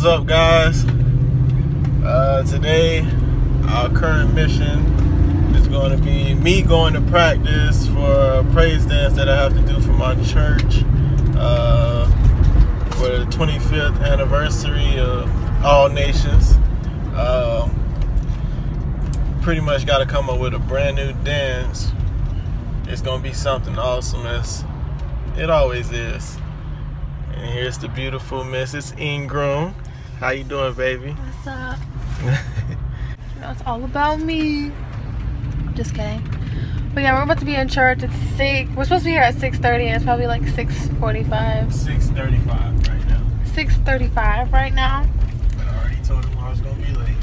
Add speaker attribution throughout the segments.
Speaker 1: What's up, guys? Uh, today, our current mission is going to be me going to practice for a praise dance that I have to do for my church uh, for the 25th anniversary of All Nations. Uh, pretty much got to come up with a brand new dance. It's going to be something awesome as it always is. And here's the beautiful Mrs. Ingram. How you doing, baby?
Speaker 2: What's up? you know, it's all about me. Just kidding. But yeah, we're about to be in church It's 6. We're supposed to be here at 6.30 and it's probably like 6.45.
Speaker 1: 6:35 right now.
Speaker 2: 6.35 right now.
Speaker 1: But I already told him I was gonna be late.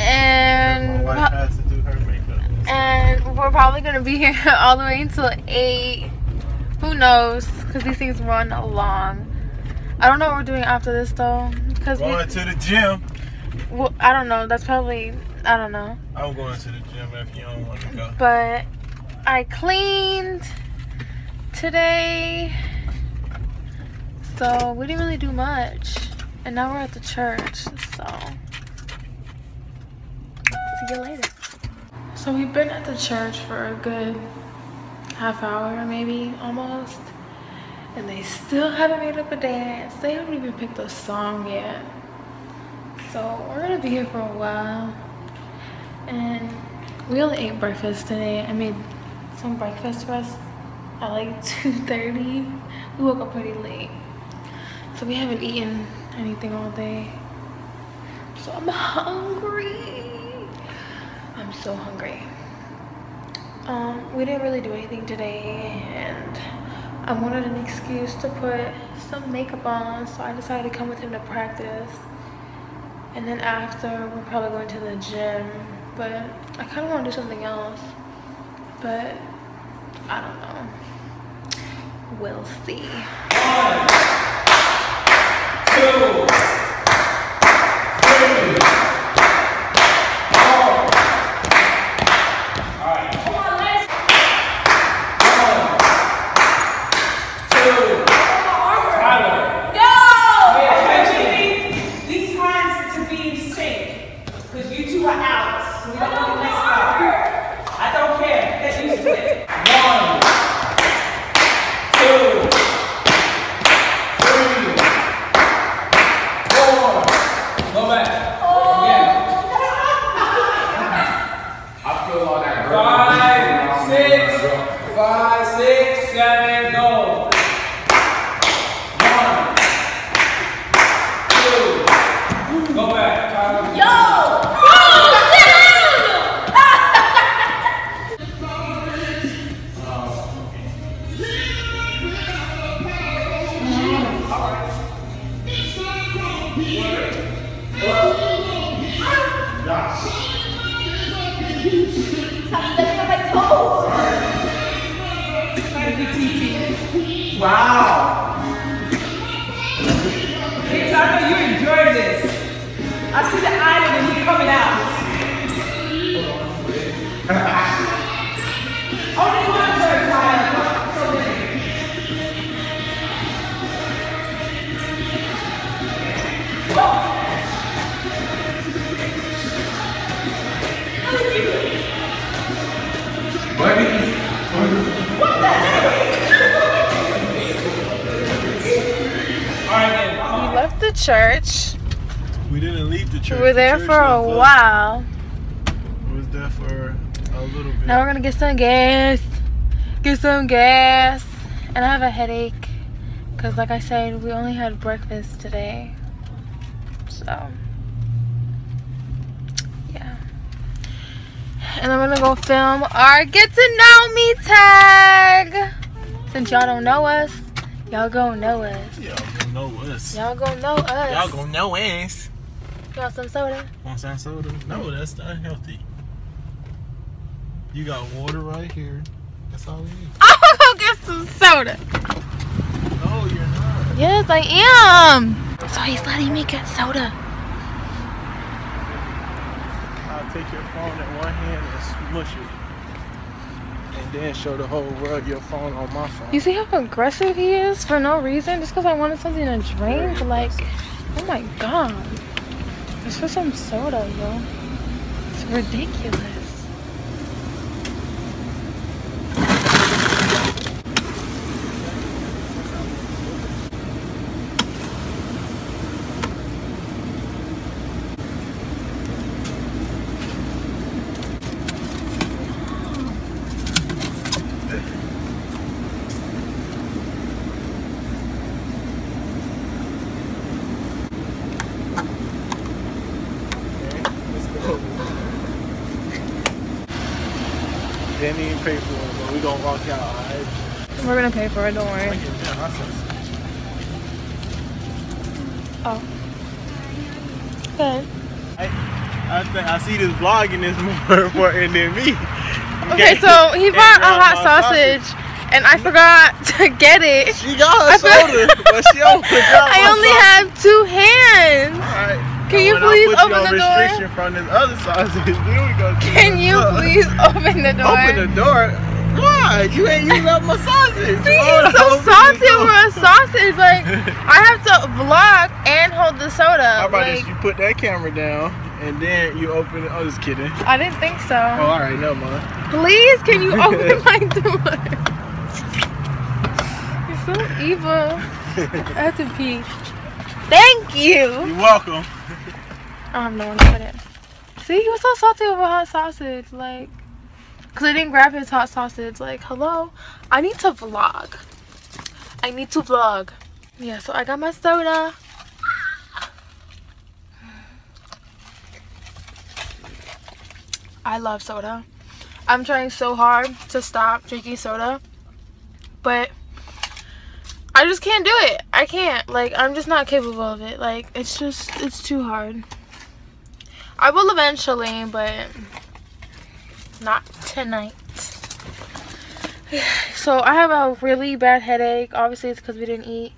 Speaker 2: And,
Speaker 1: My wife has to do her makeup.
Speaker 2: and we're probably going to be here all the way until 8. Who knows? Because these things run long. I don't know what we're doing after this though. Because we,
Speaker 1: Going to the gym.
Speaker 2: well, I don't know. That's probably, I don't know.
Speaker 1: I'm going to the gym if you don't want to go.
Speaker 2: but I cleaned today. So we didn't really do much. And now we're at the church. So see you later. So we've been at the church for a good half hour maybe almost. And they still haven't made up a dance. They haven't even picked a song yet. So we're gonna be here for a while. And we only ate breakfast today. I made some breakfast for us at like 2.30. We woke up pretty late. So we haven't eaten anything all day. So I'm hungry. I'm so hungry. Um, we didn't really do anything today and I wanted an excuse to put some makeup on so I decided to come with him to practice. And then after, we're probably going to the gym. But I kind of want to do something else. But I don't know. We'll see.
Speaker 3: These
Speaker 1: didn't leave the church.
Speaker 2: We were there
Speaker 1: church
Speaker 2: for a while.
Speaker 1: We was there for a little bit.
Speaker 2: Now we're gonna get some gas. Get some gas. And I have a headache. Because, like I said, we only had breakfast today. So, yeah. And I'm gonna go film our get to know me tag. Since y'all don't know us, y'all gonna know us.
Speaker 1: Y'all gonna know us.
Speaker 2: Y'all gonna know us.
Speaker 1: Y'all gonna know us.
Speaker 2: You want some soda?
Speaker 1: Want some soda? No, that's not healthy. You got water right here. That's all we need.
Speaker 2: I'm gonna go get some soda.
Speaker 1: No, you're not.
Speaker 2: Yes, I am. So he's letting me get soda.
Speaker 1: I'll take your phone in one hand and smush it. And then show the whole world your phone on my phone.
Speaker 2: You see how aggressive he is for no reason? Just because I wanted something to drink? Like, Oh my god. It's for some soda, yo. It's ridiculous.
Speaker 1: Didn't even pay for it, but we gonna walk out, alright?
Speaker 2: We're gonna pay for it, don't worry. Oh. Good.
Speaker 1: I, I think I see this vlogging is more important than me.
Speaker 2: Okay, so he bought a hot sausage, and I forgot to get it.
Speaker 1: She got
Speaker 2: I
Speaker 1: her
Speaker 2: feel-
Speaker 1: soda, but she put down
Speaker 2: I only
Speaker 1: sausage.
Speaker 2: have two hands.
Speaker 1: Alright.
Speaker 2: Can you please open the door?
Speaker 1: restriction from this other sausage, we go
Speaker 2: Can you
Speaker 1: door.
Speaker 2: please open the door?
Speaker 1: Open the door. Why? You ain't using up my sausage.
Speaker 2: See, he's
Speaker 1: I
Speaker 2: so salty over a sausage. Like, I have to vlog and hold the soda.
Speaker 1: How about
Speaker 2: like,
Speaker 1: this? You put that camera down and then you open it. Oh, just kidding.
Speaker 2: I didn't think so.
Speaker 1: Oh, all right, no, mind.
Speaker 2: Please, can you open my door? You're so evil. I have to pee. Thank you.
Speaker 1: You're welcome.
Speaker 2: I have no one to put it. See, he was so salty over hot sausage. Like, because I didn't grab his hot sausage. Like, hello? I need to vlog. I need to vlog. Yeah, so I got my soda. I love soda. I'm trying so hard to stop drinking soda. But I just can't do it. I can't. Like, I'm just not capable of it. Like, it's just, it's too hard. I will eventually, but not tonight. So I have a really bad headache. Obviously, it's because we didn't eat.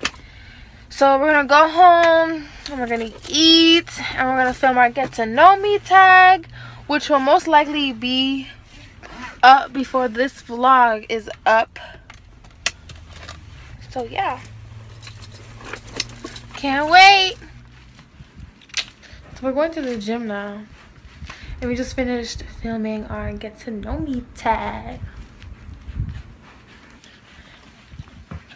Speaker 2: So we're gonna go home and we're gonna eat and we're gonna film our get to know me tag, which will most likely be up before this vlog is up. So yeah, can't wait. So we're going to the gym now. And we just finished filming our get to know me tag.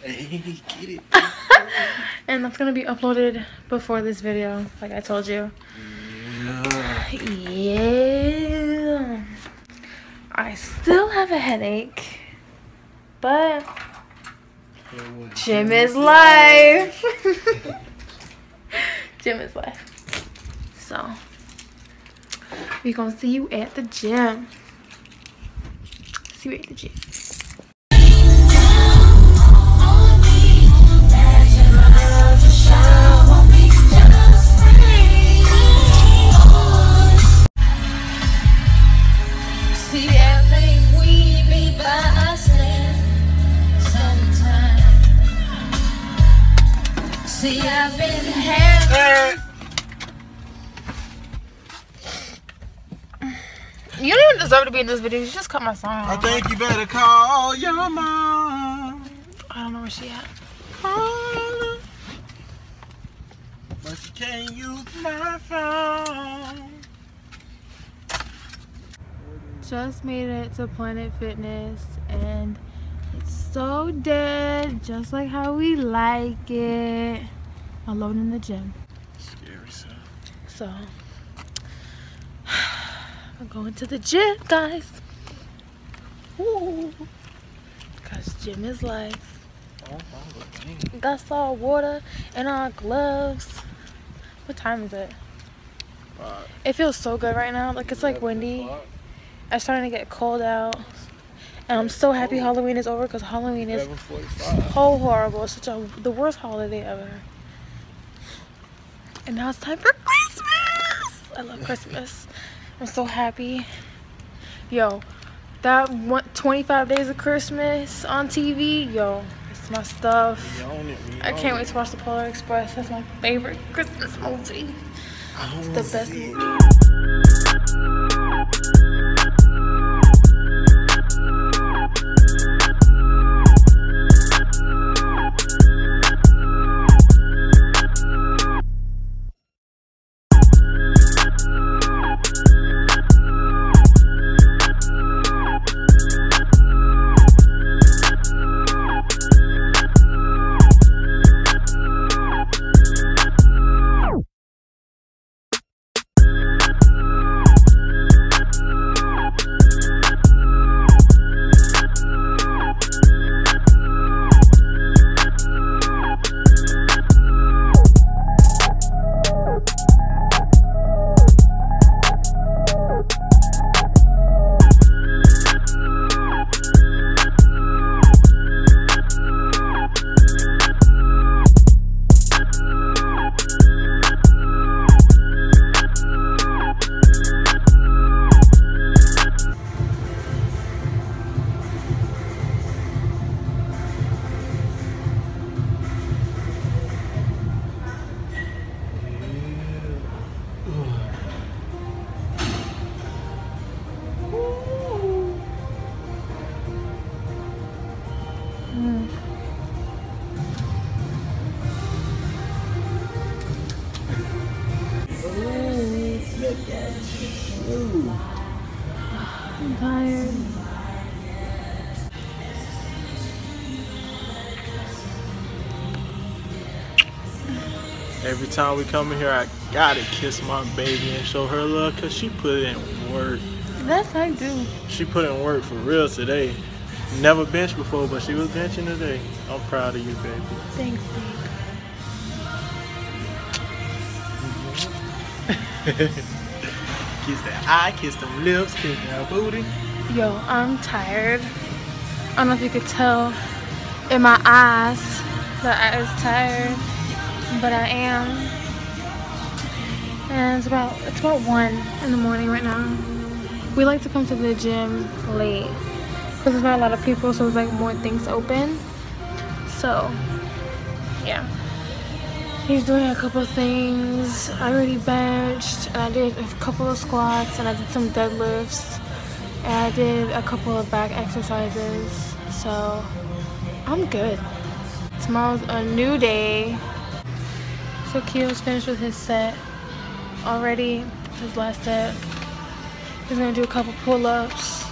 Speaker 1: Hey, get it.
Speaker 2: and that's gonna be uploaded before this video, like I told you.
Speaker 1: Yeah.
Speaker 2: Yeah. I still have a headache, but gym is life. gym is life. So, we're gonna see you at the gym. See you at the gym.
Speaker 4: Be
Speaker 2: in this video. You just cut my song.
Speaker 1: I think you better call your mom.
Speaker 2: I don't know where she at.
Speaker 1: Call her. But you can't use my phone.
Speaker 2: Just made it to Planet Fitness and it's so dead, just like how we like it. Alone in the gym.
Speaker 1: Scary son.
Speaker 2: So I'm going to the gym, guys. Ooh. Cause gym is life. Got our water and our gloves. What time is it?
Speaker 1: Five.
Speaker 2: It feels so good right now. Like it's like windy. It's starting to get cold out. And I'm so happy Halloween is over because Halloween is
Speaker 1: 11:45.
Speaker 2: so horrible. It's such a the worst holiday ever. And now it's time for Christmas. I love Christmas. I'm so happy. Yo, that one, 25 days of Christmas on TV, yo, it's my stuff.
Speaker 1: It,
Speaker 2: I can't
Speaker 1: it.
Speaker 2: wait to watch the Polar Express. That's my favorite Christmas movie. It's the best movie. I'm tired.
Speaker 1: Every time we come in here, I gotta kiss my baby and show her love because she put in work.
Speaker 2: That's I do.
Speaker 1: She put in work for real today. Never benched before, but she was benching today. I'm proud of you, baby.
Speaker 2: Thanks, babe.
Speaker 1: Kiss that eye, kiss them lips, kiss that booty.
Speaker 2: Yo, I'm tired. I don't know if you could tell in my eyes that I was tired, but I am. And it's about it's about one in the morning right now. We like to come to the gym late because there's not a lot of people, so it's like more things open. So, yeah. He's doing a couple things. I already benched, and I did a couple of squats, and I did some deadlifts, and I did a couple of back exercises. So I'm good. Tomorrow's a new day. So Keo's finished with his set already, his last set. He's gonna do a couple pull-ups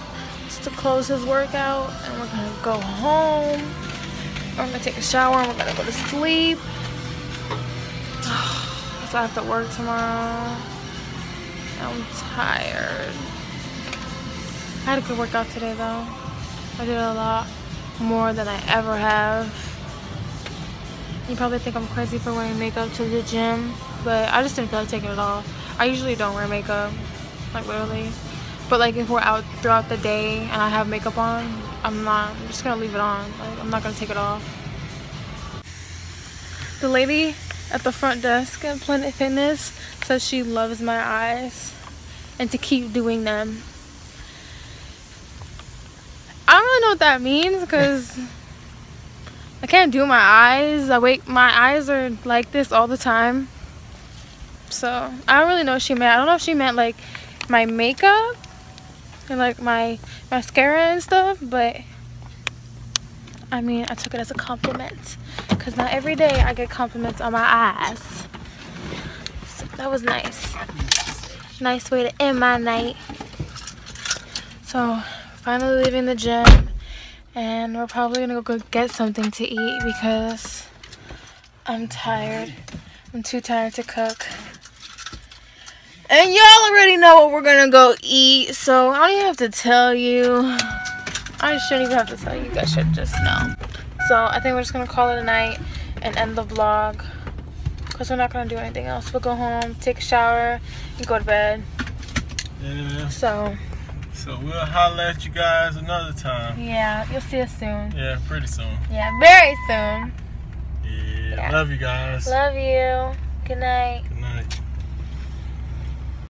Speaker 2: just to close his workout, and we're gonna go home. I'm gonna take a shower, and we're gonna go to sleep. I have to work tomorrow. I'm tired. I had a good workout today though. I did a lot more than I ever have. You probably think I'm crazy for wearing makeup to the gym, but I just didn't feel like taking it off. I usually don't wear makeup, like literally. But like if we're out throughout the day and I have makeup on, I'm not, I'm just gonna leave it on. Like I'm not gonna take it off. The lady at the front desk at Planet Fitness says she loves my eyes and to keep doing them. I don't really know what that means because I can't do my eyes. I wake my eyes are like this all the time. So I don't really know what she meant. I don't know if she meant like my makeup and like my mascara and stuff, but I mean I took it as a compliment because not every day I get compliments on my eyes. So that was nice. Nice way to end my night. So finally leaving the gym and we're probably gonna go get something to eat because I'm tired. I'm too tired to cook. And y'all already know what we're gonna go eat, so I don't even have to tell you. I shouldn't even have to tell you, you guys should just know. So I think we're just gonna call it a night and end the vlog. Cause we're not gonna do anything else. We'll go home, take a shower, and go to bed.
Speaker 1: Yeah.
Speaker 2: So
Speaker 1: So we'll holler at you guys another time.
Speaker 2: yeah, you'll see us soon.
Speaker 1: Yeah, pretty soon.
Speaker 2: Yeah, very soon.
Speaker 1: Yeah.
Speaker 2: Yeah.
Speaker 1: Love you guys.
Speaker 2: Love you. Good night.